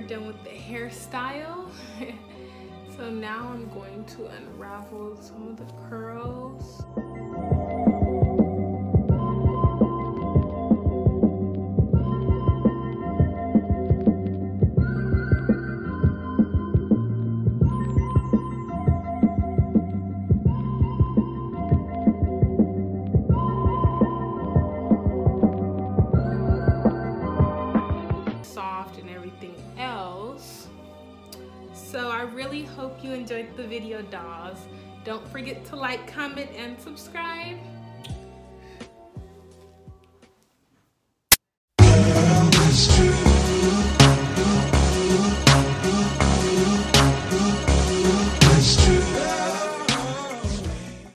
done with the hairstyle. so now I'm going to unravel some of the curls. So I really hope you enjoyed the video dolls. Don't forget to like, comment, and subscribe.